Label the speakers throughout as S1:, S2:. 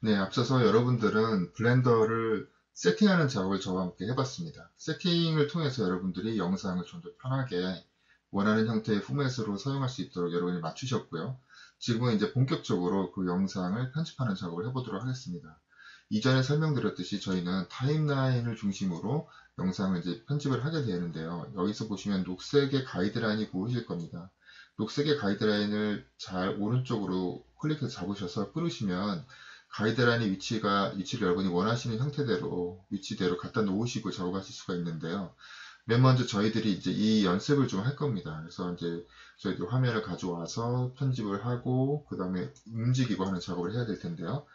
S1: 네, 앞서서 여러분들은 블렌더를 세팅하는 작업을 저와 함께 해봤습니다. 세팅을 통해서 여러분들이 영상을 좀 더 편하게 원하는 형태의 포맷으로 사용할 수 있도록 여러분이 맞추셨고요. 지금은 이제 본격적으로 그 영상을 편집하는 작업을 해보도록 하겠습니다. 이전에 설명드렸듯이 저희는 타임라인을 중심으로 영상을 이제 편집을 하게 되는데요. 여기서 보시면 녹색의 가이드라인이 보이실 겁니다. 녹색의 가이드라인을 잘 오른쪽으로 클릭해서 잡으셔서 끌으시면 가이드라인의 위치가 위치를 여러분이 원하시는 형태대로 위치대로 갖다 놓으시고 작업하실 수가 있는데요. 맨 먼저 저희들이 이제 이 연습을 좀 할 겁니다. 그래서 이제 저희들 화면을 가져와서 편집을 하고 그 다음에 움직이고 하는 작업을 해야 될 텐데요.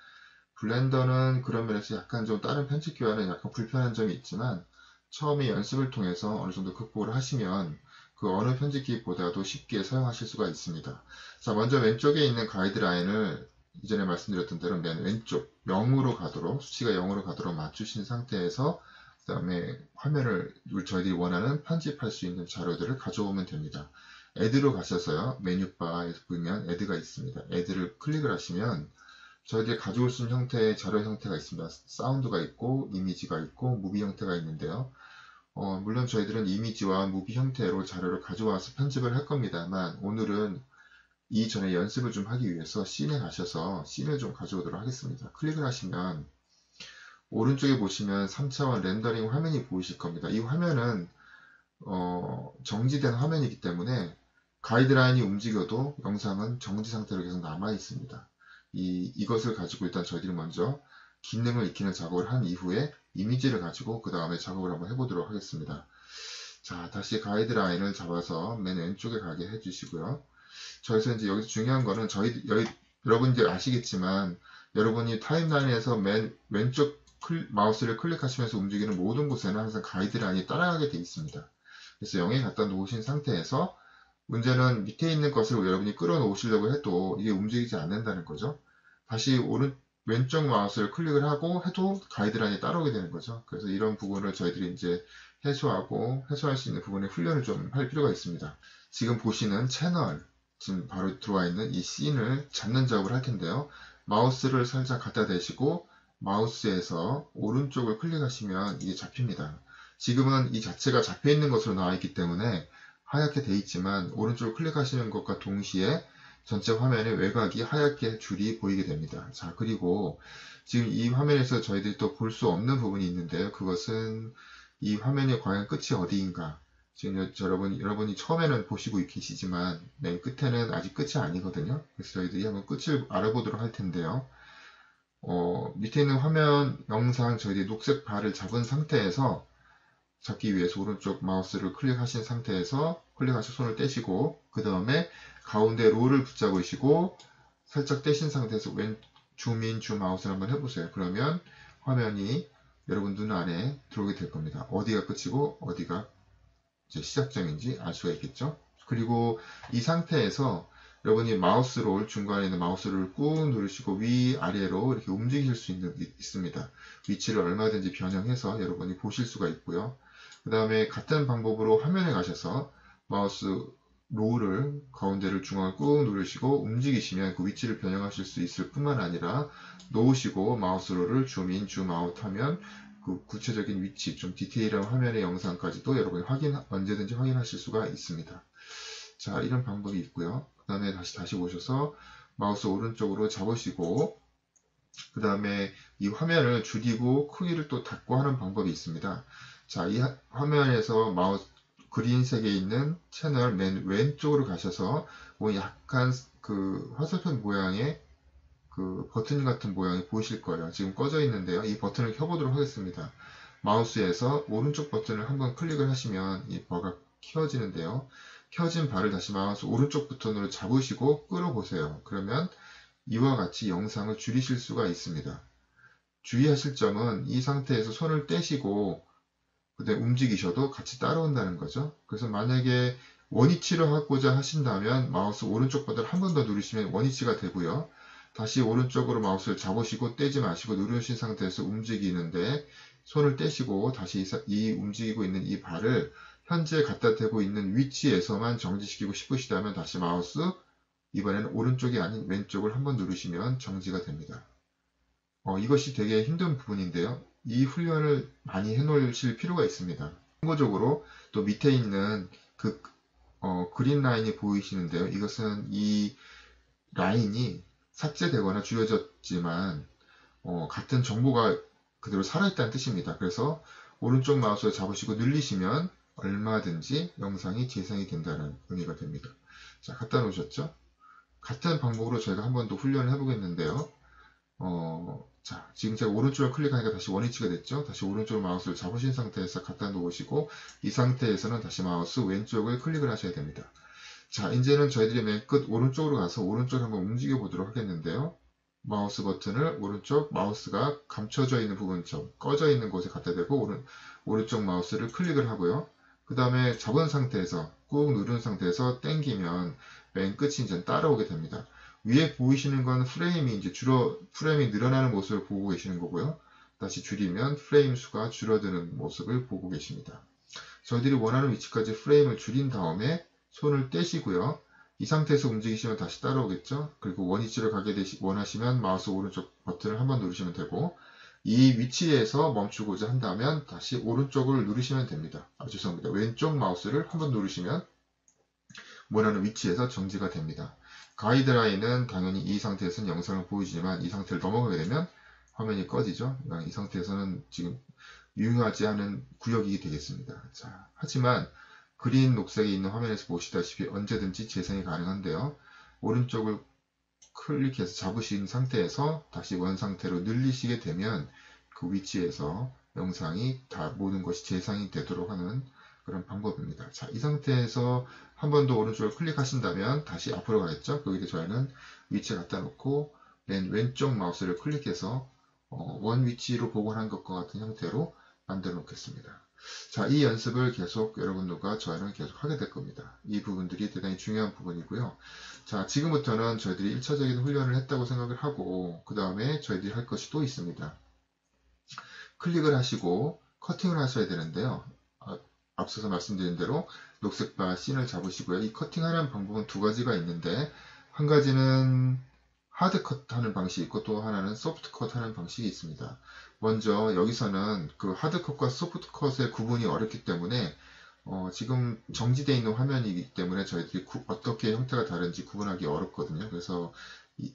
S1: 블렌더는 그런 면에서 약간 좀 다른 편집기와는 약간 불편한 점이 있지만 처음에 연습을 통해서 어느 정도 극복을 하시면 그 어느 편집기보다도 쉽게 사용하실 수가 있습니다. 자, 먼저 왼쪽에 있는 가이드라인을 이전에 말씀드렸던 대로 맨 왼쪽 0으로 가도록 수치가 0으로 가도록 맞추신 상태에서 그 다음에 화면을 저희들이 원하는 편집할 수 있는 자료들을 가져오면 됩니다. add로 가셔서요. 메뉴바에서 보면 add가 있습니다. add를 클릭을 하시면 저희들이 가져올 수 있는 형태의 자료 형태가 있습니다. 사운드가 있고 이미지가 있고 무비 형태가 있는데요. 어, 물론 저희들은 이미지와 무비 형태로 자료를 가져와서 편집을 할 겁니다만 오늘은 이전에 연습을 좀 하기 위해서 씬에 가셔서 씬을 좀 가져오도록 하겠습니다. 클릭을 하시면 오른쪽에 보시면 3차원 렌더링 화면이 보이실 겁니다. 이 화면은 어, 정지된 화면이기 때문에 가이드라인이 움직여도 영상은 정지 상태로 계속 남아 있습니다. 이, 이것을 가지고 일단 저희들이 먼저 기능을 익히는 작업을 한 이후에 이미지를 가지고 그 다음에 작업을 한번 해보도록 하겠습니다. 자, 다시 가이드라인을 잡아서 맨 왼쪽에 가게 해주시고요. 저에서 이제 여기서 중요한 거는 저희 여기, 여러분들 아시겠지만 여러분이 타임라인에서 맨 왼쪽 클, 마우스를 클릭하시면서 움직이는 모든 곳에는 항상 가이드라인이 따라가게 되어 있습니다. 그래서 0에 갖다 놓으신 상태에서 문제는 밑에 있는 것을 여러분이 끌어 놓으시려고 해도 이게 움직이지 않는다는 거죠. 다시 오른 왼쪽 마우스를 클릭을 하고 해도 가이드라인이 따라오게 되는 거죠. 그래서 이런 부분을 저희들이 이제 해소하고 해소할 수 있는 부분에 훈련을 좀 할 필요가 있습니다. 지금 보시는 채널 지금 바로 들어와 있는 이 씬을 잡는 작업을 할 텐데요. 마우스를 살짝 갖다 대시고 마우스에서 오른쪽을 클릭하시면 이게 잡힙니다. 지금은 이 자체가 잡혀 있는 것으로 나와 있기 때문에 하얗게 돼 있지만 오른쪽을 클릭하시는 것과 동시에 전체 화면의 외곽이 하얗게 줄이 보이게 됩니다. 자, 그리고 지금 이 화면에서 저희들이 또 볼 수 없는 부분이 있는데요. 그것은 이 화면의 과연 끝이 어디인가 지금 여러분, 여러분이 처음에는 보시고 계시지만 맨 끝에는 아직 끝이 아니거든요. 그래서 저희들이 한번 끝을 알아보도록 할 텐데요. 어, 밑에 있는 화면 영상 저희들이 녹색 발을 잡은 상태에서 잡기 위해서 오른쪽 마우스를 클릭하신 상태에서 클릭하셔서 손을 떼시고 그 다음에 가운데 롤을 붙잡으시고 살짝 떼신 상태에서 왼 줌인 줌 아웃을 한번 해보세요. 그러면 화면이 여러분 눈 안에 들어오게 될 겁니다. 어디가 끝이고 어디가 시작점인지 알 수가 있겠죠. 그리고 이 상태에서 여러분이 마우스를 중간에 있는 마우스를 꾹 누르시고 위아래로 이렇게 움직일 수 있는, 있습니다. 위치를 얼마든지 변형해서 여러분이 보실 수가 있고요. 그 다음에 같은 방법으로 화면에 가셔서 마우스 롤을 가운데를 중앙을 꾹 누르시고 움직이시면 그 위치를 변형하실 수 있을 뿐만 아니라 놓으시고 마우스 롤을 줌인, 줌아웃 하면 그 구체적인 위치, 좀 디테일한 화면의 영상까지도 여러분이 확인, 언제든지 확인하실 수가 있습니다. 자, 이런 방법이 있고요. 그 다음에 다시 다시 오셔서 마우스 오른쪽으로 잡으시고 그 다음에 이 화면을 줄이고 크기를 또 닫고 하는 방법이 있습니다. 자, 이 화면에서 마우스 그린색에 있는 채널 맨 왼쪽으로 가셔서 뭐 약간 그 화살표 모양의 그 버튼 같은 모양이 보이실 거예요. 지금 꺼져 있는데요. 이 버튼을 켜보도록 하겠습니다. 마우스에서 오른쪽 버튼을 한번 클릭을 하시면 이 바가 켜지는데요. 켜진 바를 다시 마우스 오른쪽 버튼으로 잡으시고 끌어보세요. 그러면 이와 같이 영상을 줄이실 수가 있습니다. 주의하실 점은 이 상태에서 손을 떼시고 그때 움직이셔도 같이 따라온다는 거죠. 그래서 만약에 원위치로 하고자 하신다면 마우스 오른쪽 버튼 한 번 더 누르시면 원위치가 되고요. 다시 오른쪽으로 마우스를 잡으시고 떼지 마시고 누르신 상태에서 움직이는데 손을 떼시고 다시 이 움직이고 있는 이 발을 현재 갖다 대고 있는 위치에서만 정지시키고 싶으시다면 다시 마우스 이번에는 오른쪽이 아닌 왼쪽을 한번 누르시면 정지가 됩니다. 어, 이것이 되게 힘든 부분인데요. 이 훈련을 많이 해놓으실 필요가 있습니다. 참고적으로 또 밑에 있는 그 어, 그린 라인이 보이시는데요. 이것은 이 라인이 삭제되거나 줄여졌지만 어, 같은 정보가 그대로 살아있다는 뜻입니다. 그래서 오른쪽 마우스를 잡으시고 늘리시면 얼마든지 영상이 재생이 된다는 의미가 됩니다. 자, 갖다 놓으셨죠? 같은 방법으로 저희가 한 번 더 훈련을 해보겠는데요. 어, 자, 지금 제가 오른쪽을 클릭하니까 다시 원위치가 됐죠? 다시 오른쪽 마우스를 잡으신 상태에서 갖다 놓으시고 이 상태에서는 다시 마우스 왼쪽을 클릭을 하셔야 됩니다. 자, 이제는 저희들이 맨 끝 오른쪽으로 가서 오른쪽을 한번 움직여 보도록 하겠는데요. 마우스 버튼을 오른쪽 마우스가 감춰져 있는 부분 좀 꺼져 있는 곳에 갖다 대고 오른, 오른쪽 마우스를 클릭을 하고요. 그 다음에 잡은 상태에서 꾹 누른 상태에서 당기면 맨 끝이 이제 따라오게 됩니다. 위에 보이시는 건 프레임이 이제 줄어 프레임이 늘어나는 모습을 보고 계시는 거고요. 다시 줄이면 프레임 수가 줄어드는 모습을 보고 계십니다. 저희들이 원하는 위치까지 프레임을 줄인 다음에 손을 떼시고요. 이 상태에서 움직이시면 다시 따라오겠죠. 그리고 원위치를 가게 되시 원하시면 마우스 오른쪽 버튼을 한번 누르시면 되고 이 위치에서 멈추고자 한다면 다시 오른쪽을 누르시면 됩니다. 아, 죄송합니다. 왼쪽 마우스를 한번 누르시면 원하는 위치에서 정지가 됩니다. 가이드라인은 당연히 이 상태에서는 영상을 보이지만 이 상태를 넘어가게 되면 화면이 꺼지죠. 이 상태에서는 지금 유효하지 않은 구역이 되겠습니다. 자, 하지만 그린 녹색에 있는 화면에서 보시다시피 언제든지 재생이 가능한데요. 오른쪽을 클릭해서 잡으신 상태에서 다시 원 상태로 늘리시게 되면 그 위치에서 영상이 다 모든 것이 재생이 되도록 하는 그런 방법입니다. 자, 이 상태에서 한 번 더 오른쪽을 클릭하신다면 다시 앞으로 가겠죠? 거기에 저희는 위치에 갖다 놓고 맨 왼쪽 마우스를 클릭해서 어, 원 위치로 복원한 것과 같은 형태로 만들어 놓겠습니다. 자, 이 연습을 계속 여러분들과 저희는 계속 하게 될 겁니다. 이 부분들이 대단히 중요한 부분이고요. 자, 지금부터는 저희들이 1차적인 훈련을 했다고 생각을 하고, 그 다음에 저희들이 할 것이 또 있습니다. 클릭을 하시고 커팅을 하셔야 되는데요. 아, 앞서서 말씀드린 대로 녹색 바 씬을 잡으시고요. 이 커팅하는 방법은 두 가지가 있는데, 한 가지는 하드컷 하는 방식이 있고 또 하나는 소프트컷 하는 방식이 있습니다. 먼저 여기서는 그 하드컷과 소프트컷의 구분이 어렵기 때문에 어, 지금 정지되어 있는 화면이기 때문에 저희들이 구, 어떻게 형태가 다른지 구분하기 어렵거든요. 그래서 이,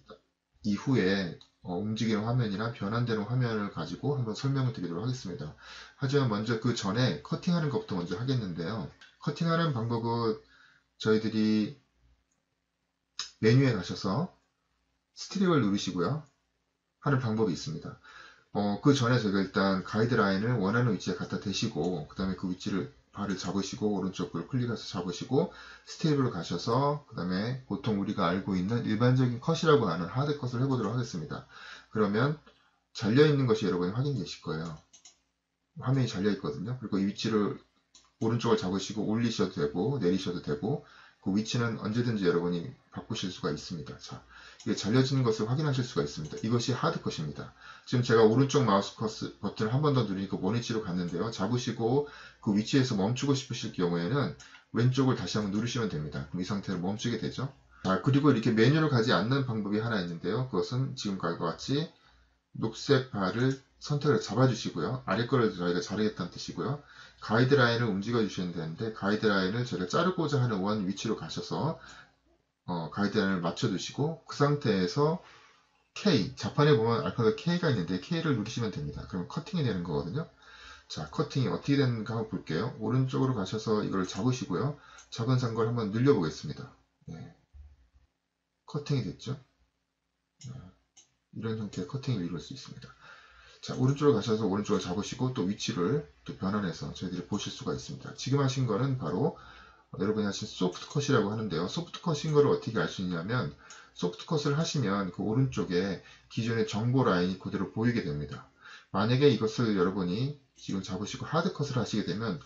S1: 이후에 어, 움직이는 화면이나 변환되는 화면을 가지고 한번 설명을 드리도록 하겠습니다. 하지만 먼저 그 전에 커팅하는 것부터 먼저 하겠는데요. 커팅하는 방법은 저희들이 메뉴에 가셔서 스트릭을 누르시고요. 하는 방법이 있습니다. 어, 그 전에 저희가 일단 가이드라인을 원하는 위치에 갖다 대시고 그 다음에 그 위치를 발을 잡으시고 오른쪽을 클릭해서 잡으시고 스테이블로 가셔서 그 다음에 보통 우리가 알고 있는 일반적인 컷이라고 하는 hard cut을 해보도록 하겠습니다. 그러면 잘려있는 것이 여러분이 확인되실 거예요. 화면이 잘려있거든요. 그리고 이 위치를 오른쪽을 잡으시고 올리셔도 되고 내리셔도 되고 그 위치는 언제든지 여러분이 바꾸실 수가 있습니다. 자, 이게 잘려지는 것을 확인하실 수가 있습니다. 이것이 hard cut입니다. 지금 제가 오른쪽 마우스 커서 버튼을 한 번 더 누르니까 원위치로 갔는데요. 잡으시고 그 위치에서 멈추고 싶으실 경우에는 왼쪽을 다시 한번 누르시면 됩니다. 그럼 이 상태로 멈추게 되죠. 자, 그리고 이렇게 메뉴를 가지 않는 방법이 하나 있는데요. 그것은 지금과 같이 녹색 바를 선택을 잡아주시고요. 아래 거를 저희가 자르겠다는 뜻이고요. 가이드라인을 움직여 주셔야 되는데 가이드라인을 저희가 자르고자 하는 원 위치로 가셔서 어, 가이드라인을 맞춰두시고 그 상태에서 K, 자판에 보면 알파벳 K가 있는데 K를 누르시면 됩니다. 그럼 커팅이 되는 거거든요. 자, 커팅이 어떻게 되는가 한번 볼게요. 오른쪽으로 가셔서 이걸 잡으시고요. 잡은 상걸 한번 늘려보겠습니다. 네. 커팅이 됐죠. 네. 이런 형태의 커팅을 이룰 수 있습니다. 자, 오른쪽으로 가셔서 오른쪽을 잡으시고 또 위치를 또 변환해서 저희들이 보실 수가 있습니다. 지금 하신 거는 바로 여러분이 하신 소프트 컷이라고 하는데요. 소프트 컷인 거를 어떻게 알 수 있냐면 소프트 컷을 하시면 그 오른쪽에 기존의 정보 라인이 그대로 보이게 됩니다. 만약에 이것을 여러분이 지금 잡으시고 하드 컷을 하시게 되면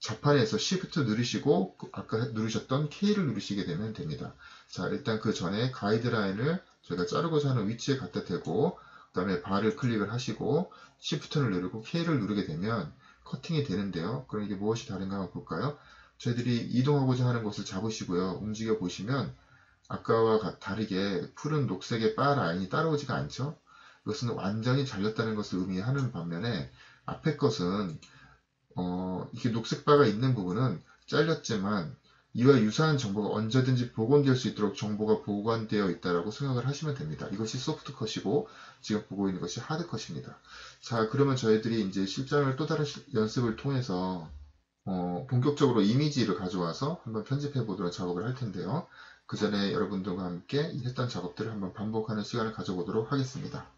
S1: 자판에서 Shift 누르시고 그 아까 누르셨던 K를 누르시게 되면 됩니다. 자 일단 그 전에 가이드라인을 저희가 자르고자 하는 위치에 갖다 대고 그 다음에 발을 클릭을 하시고 Shift를 누르고 K를 누르게 되면 커팅이 되는데요. 그럼 이게 무엇이 다른가 한번 볼까요? 저희들이 이동하고자 하는 것을 잡으시고요. 움직여 보시면 아까와 다르게 푸른 녹색의 바 라인이 따라오지가 않죠. 이것은 완전히 잘렸다는 것을 의미하는 반면에 앞에 것은 어, 이게 녹색 바가 있는 부분은 잘렸지만 이와 유사한 정보가 언제든지 복원될 수 있도록 정보가 보관되어 있다라고 생각을 하시면 됩니다. 이것이 소프트 컷이고 지금 보고 있는 것이 하드 컷입니다. 자, 그러면 저희들이 이제 실전을 또 다른 시- 연습을 통해서 어, 본격적으로 이미지를 가져와서 한번 편집해 보도록 작업을 할 텐데요. 그 전에 여러분들과 함께 했던 작업들을 한번 반복하는 시간을 가져보도록 하겠습니다.